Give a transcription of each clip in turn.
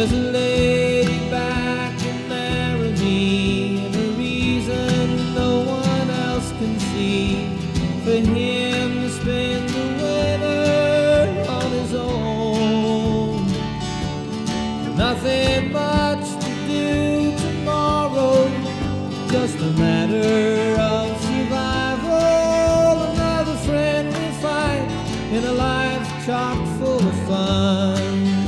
There's a lady back in Laramie and a reason no one else can see for him to spend the winter on his own. Nothing much to do tomorrow, just a matter of survival. Another friendly fight in a life chock full of fun.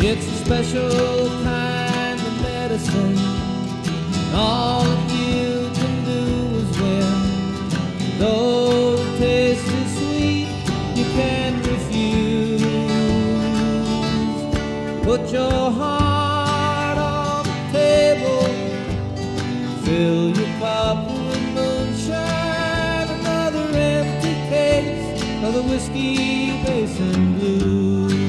It's a special kind of medicine. All that you can do is win. Though the taste is sweet, you can't refuse. Put your heart on the table. Fill your cup with moonshine. Another empty case of the whiskey basin blues.